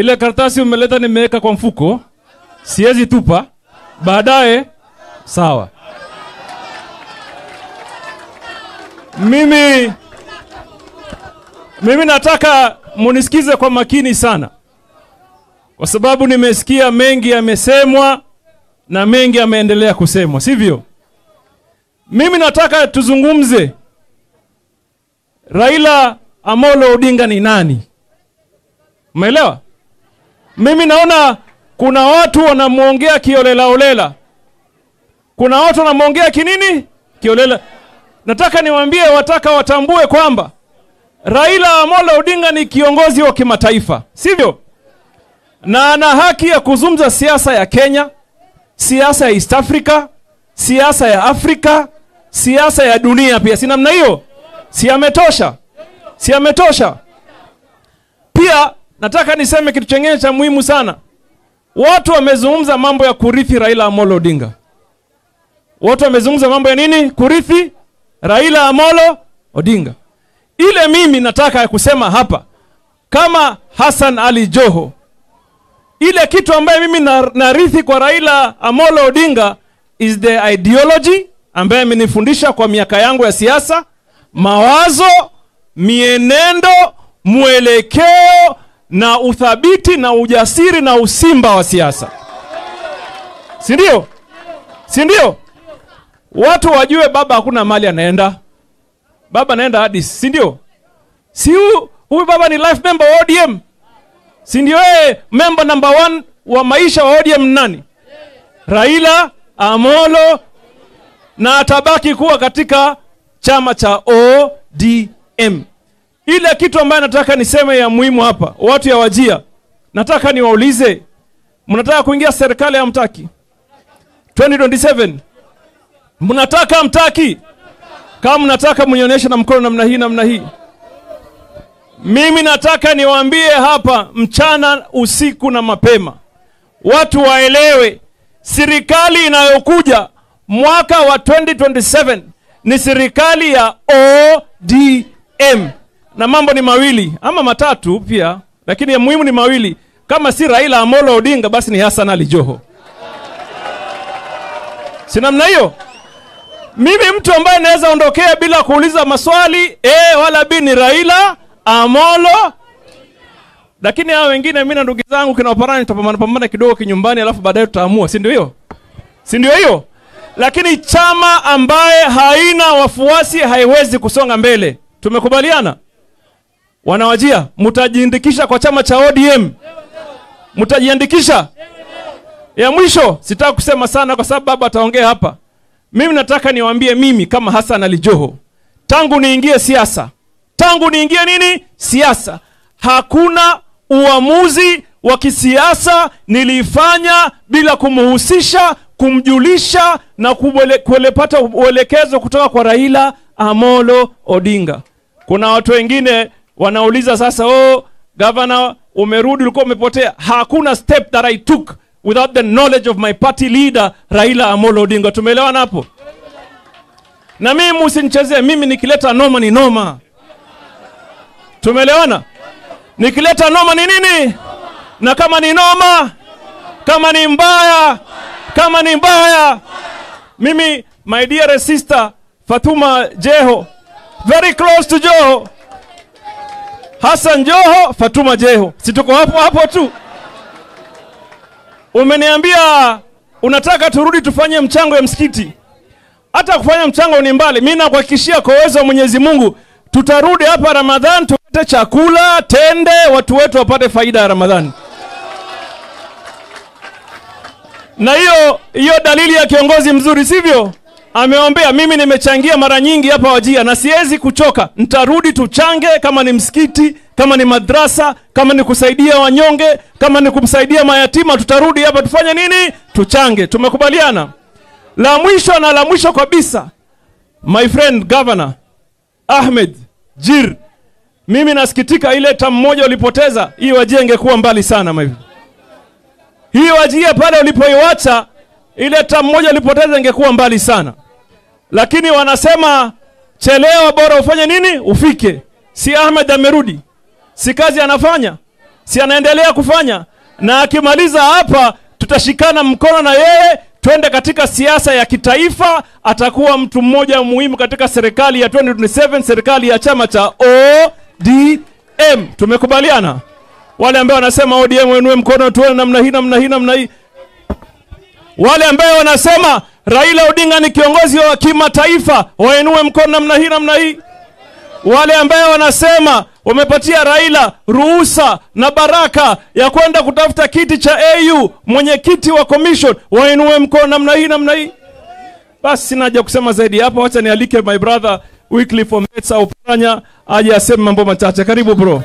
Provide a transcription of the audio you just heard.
ile karatasi umeleta nimeweka kwa mfuko, siwezi tupa. Baadaye sawa. Mimi mimi nataka munisikize kwa makini sana, kwa sababu nimesikia mengi yamesemwa na mengi yameendelea kusemwa, sivyo? Mimi nataka tuzungumze Raila Amolo Odinga ni nani? Umeelewa? Mimi naona kuna watu wanamwongea kiolela olela, kuna watu wanamwongea kinini kiolela. Nataka niwaambie, wataka watambue kwamba Raila Amolo Odinga ni kiongozi wa kimataifa, sivyo? Na ana haki ya kuzungumza siasa ya Kenya, siasa ya East Africa, siasa ya Afrika, siasa ya dunia pia. Si namna hiyo? Si ametosha? Si ametosha? Pia nataka niseme kitu chengine cha muhimu sana. Watu wamezungumza mambo ya kurithi Raila Amolo Odinga. Watu wamezungumza mambo ya nini? Kurithi Raila Amolo Odinga. Ile mimi nataka kusema hapa kama Hassan Ali Joho, ile kitu ambaye mimi narithi kwa Raila Amolo Odinga is the ideology ambaye amenifundisha kwa miaka yangu ya siasa, mawazo, mienendo, mwelekeo na uthabiti na ujasiri na usimba wa siasa, si ndio? Si ndio? Watu wajue baba hakuna mali anaenda, baba anaenda hadi, si ndio? Si huyu baba ni life member wa ODM, si ndio? Yeye member number one wa maisha wa ODM ni nani? Raila Amolo, na atabaki kuwa katika chama cha ODM. Ile kitu ambayo nataka niseme ya muhimu hapa, watu ya Wajia, nataka niwaulize, mnataka kuingia serikali ya mtaki 2027 mnataka mtaki? Kama mnataka mnionyeshe na mkono namna hii namna hii. Mimi nataka niwaambie hapa mchana, usiku na mapema, watu waelewe, serikali inayokuja mwaka wa 2027 ni serikali ya ODM, na mambo ni mawili ama matatu pia, lakini ya muhimu ni mawili. Kama si Raila Amolo Odinga, basi ni Hassan Ali Joho, si namna hiyo? Mimi mtu ambaye naweza ondokea bila kuuliza maswali e wala B ni Raila Amolo. Lakini hao wengine, mimi na ndugu zangu kina Oparani tutapambana pambana kidogo kinyumbani, alafu baadaye tutaamua, si ndio hiyo? Si ndio hiyo? Lakini chama ambaye haina wafuasi haiwezi kusonga mbele. Tumekubaliana? Wanawajia, mtajiandikisha kwa chama cha ODM, mtajiandikisha. Ya mwisho, sitaki kusema sana kwa sababu baba ataongea hapa. Mimi nataka niwaambie, mimi kama Hassan Ali Joho, tangu niingie siasa, tangu niingie nini siasa, hakuna uamuzi wa kisiasa nilifanya bila kumhusisha, kumjulisha na kuelepata uelekezo kutoka kwa Raila Amolo Odinga. Kuna watu wengine wanauliza sasa, oh, gavana umerudi, ulikuwa umepotea. Hakuna step that I took without the knowledge of my party leader Raila Amolo Odinga. Tumeelewana hapo? Na mimi msinichezee, mimi nikileta noma ni noma. Tumeelewana? Nikileta noma ni nini? Na kama ni noma, kama ni mbaya, kama ni mbaya, mimi my dear sister Fatuma Jeho, very close to Joho, Hassan Joho, Fatuma Jeho, si tuko hapo hapo tu. Umeniambia unataka turudi tufanye mchango ya msikiti. Hata kufanya mchango ni mbali. Mimi nakuhakikishia kwa uwezo wa Mwenyezi Mungu tutarudi hapa Ramadhani tulete chakula, tende, watu wetu wapate faida ya Ramadhani. Na hiyo hiyo dalili ya kiongozi mzuri, sivyo? Ameombea. Mimi nimechangia mara nyingi hapa Wajia na siwezi kuchoka. ntarudi tuchange, kama ni msikiti, kama ni madrasa, kama ni kusaidia wanyonge, kama ni kumsaidia mayatima, tutarudi hapa tufanye nini? Tuchange. Tumekubaliana. La mwisho na la mwisho kabisa, my friend governor Ahmed Jir, mimi nasikitika ile tamu moja ulipoteza, hii Wajia ingekuwa mbali sana my hii Wajia pale ulipoiwacha ile tamu moja ulipoteza ingekuwa mbali sana, lakini wanasema chelewa, bora ufanye nini, ufike. Si Ahmed amerudi, si kazi anafanya, si anaendelea kufanya, na akimaliza hapa tutashikana mkono na yeye twende katika siasa ya kitaifa. Atakuwa mtu mmoja muhimu katika serikali ya 2027 serikali ya chama cha ODM. Tumekubaliana? Wale ambao wanasema ODM wenue mkono, tuone namna hii namna hii namna hii. Wale ambao wanasema Raila Odinga ni kiongozi wa kimataifa wainue mkono namna hii namna hii. Wale ambao wanasema wamepatia Raila ruhusa na baraka ya kwenda kutafuta kiti cha AU mwenyekiti wa commission wainue mkono namna hii namna hii. Basi sina haja kusema zaidi hapo, wacha nialike my brother Wycliffe Ometsa Oparanya aje aseme mambo machache. Karibu bro.